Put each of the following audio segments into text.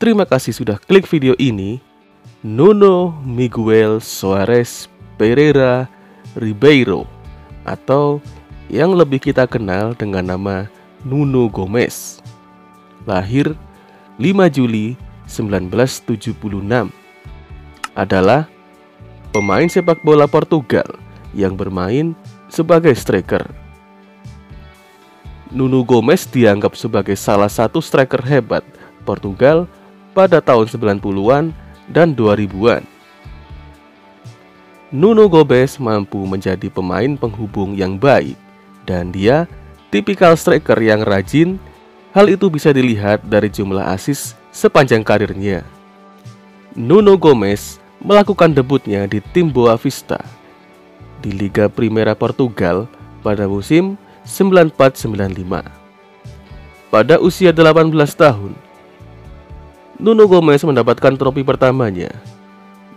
Terima kasih sudah klik video ini. Nuno Miguel Soares Pereira Ribeiro atau yang lebih kita kenal dengan nama Nuno Gomes. Lahir 5 Juli 1976. Adalah pemain sepak bola Portugal yang bermain sebagai striker. Nuno Gomes dianggap sebagai salah satu striker hebat Portugal pada tahun 90-an dan 2000-an. Nuno Gomes mampu menjadi pemain penghubung yang baik dan dia tipikal striker yang rajin. Hal itu bisa dilihat dari jumlah assist sepanjang karirnya. Nuno Gomes melakukan debutnya di tim Boa Vista di Liga Primeira Portugal pada musim 94-95. Pada usia 18 tahun, Nuno Gomes mendapatkan trofi pertamanya.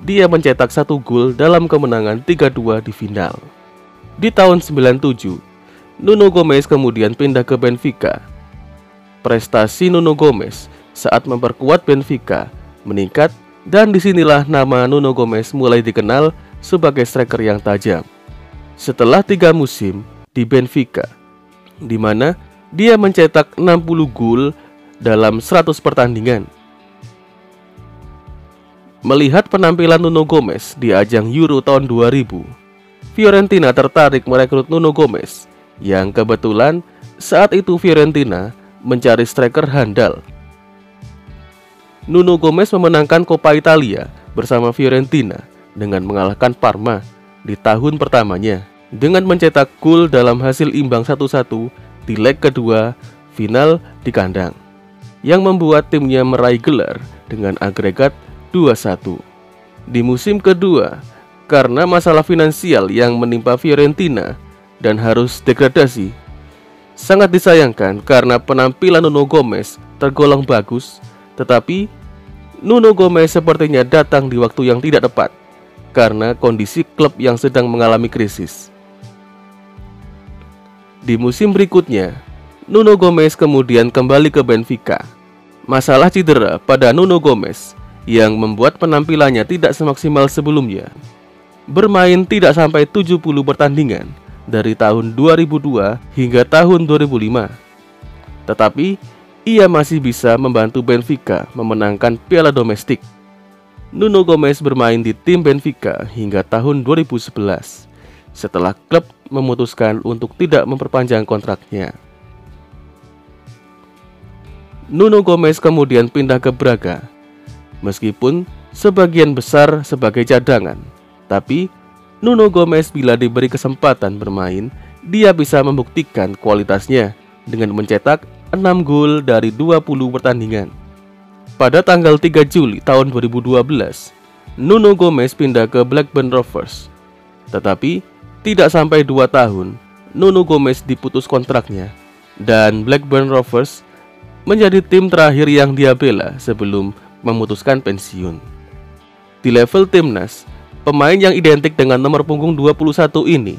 Dia mencetak satu gol dalam kemenangan 3-2 di final. Di tahun 97, Nuno Gomes kemudian pindah ke Benfica. Prestasi Nuno Gomes saat memperkuat Benfica meningkat dan di sinilah nama Nuno Gomes mulai dikenal sebagai striker yang tajam. Setelah tiga musim di Benfica, di mana dia mencetak 60 gol dalam 100 pertandingan. Melihat penampilan Nuno Gomes di ajang Euro tahun 2000, Fiorentina tertarik merekrut Nuno Gomes yang kebetulan saat itu Fiorentina mencari striker handal. Nuno Gomes memenangkan Coppa Italia bersama Fiorentina dengan mengalahkan Parma di tahun pertamanya. Dengan mencetak gol dalam hasil imbang 1-1 di leg kedua final di kandang yang membuat timnya meraih gelar dengan agregat 2-1. Di musim kedua, karena masalah finansial yang menimpa Fiorentina dan harus degradasi, sangat disayangkan karena penampilan Nuno Gomes tergolong bagus tetapi Nuno Gomez sepertinya datang di waktu yang tidak tepat karena kondisi klub yang sedang mengalami krisis. Di musim berikutnya, Nuno Gomez kemudian kembali ke Benfica. Masalah cedera pada Nuno Gomez yang membuat penampilannya tidak semaksimal sebelumnya. Bermain tidak sampai 70 pertandingan dari tahun 2002 hingga tahun 2005. Tetapi ia masih bisa membantu Benfica memenangkan piala domestik. Nuno Gomes bermain di tim Benfica hingga tahun 2011 setelah klub memutuskan untuk tidak memperpanjang kontraknya. Nuno Gomes kemudian pindah ke Braga. Meskipun sebagian besar sebagai cadangan, tapi Nuno Gomes bila diberi kesempatan bermain, dia bisa membuktikan kualitasnya dengan mencetak 6 gol dari 20 pertandingan. Pada tanggal 3 Juli tahun 2012, Nuno Gomez pindah ke Blackburn Rovers. Tetapi tidak sampai 2 tahun, Nuno Gomez diputus kontraknya dan Blackburn Rovers menjadi tim terakhir yang dia bela sebelum memutuskan pensiun. Di level timnas, pemain yang identik dengan nomor punggung 21 ini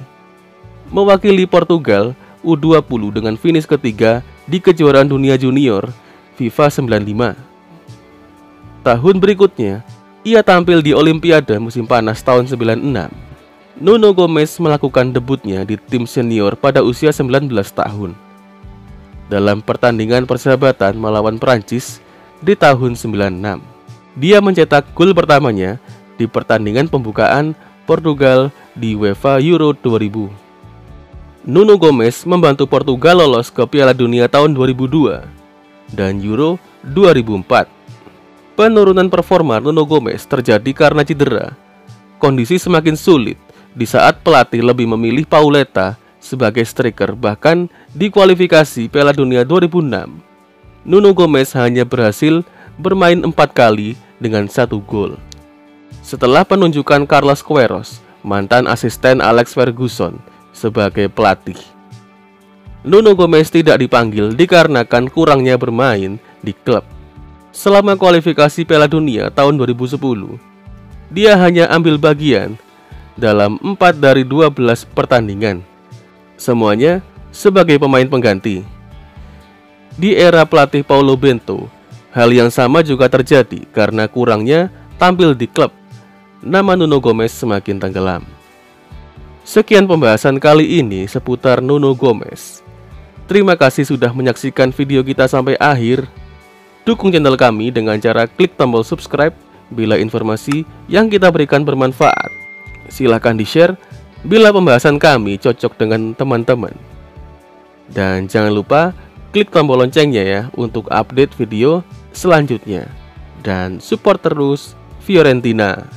mewakili Portugal U20 dengan finish ketiga di kejuaraan dunia junior FIFA 95. Tahun berikutnya, ia tampil di Olimpiade musim panas tahun 96. Nuno Gomez melakukan debutnya di tim senior pada usia 19 tahun. Dalam pertandingan persahabatan melawan Prancis di tahun 96. Dia mencetak gol pertamanya di pertandingan pembukaan Portugal di UEFA Euro 2000. Nuno Gomes membantu Portugal lolos ke Piala Dunia tahun 2002 dan Euro 2004. Penurunan performa Nuno Gomes terjadi karena cedera. Kondisi semakin sulit di saat pelatih lebih memilih Pauleta sebagai striker bahkan di kualifikasi Piala Dunia 2006. Nuno Gomes hanya berhasil bermain empat kali dengan satu gol. Setelah penunjukan Carlos Queiroz, mantan asisten Alex Ferguson, sebagai pelatih. Nuno Gomez tidak dipanggil dikarenakan kurangnya bermain di klub. Selama kualifikasi Piala Dunia tahun 2010, dia hanya ambil bagian dalam 4 dari 12 pertandingan. Semuanya sebagai pemain pengganti. Di era pelatih Paulo Bento, Hal yang sama juga terjadi karena kurangnya tampil di klub. Nama Nuno Gomez semakin tenggelam. Sekian pembahasan kali ini seputar Nuno Gomez. Terima kasih sudah menyaksikan video kita sampai akhir. Dukung channel kami dengan cara klik tombol subscribe bila informasi yang kita berikan bermanfaat. Silahkan di-share bila pembahasan kami cocok dengan teman-teman. Dan jangan lupa klik tombol loncengnya ya untuk update video selanjutnya. Dan support terus Fiorentina.